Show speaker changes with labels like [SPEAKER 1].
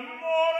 [SPEAKER 1] Ave,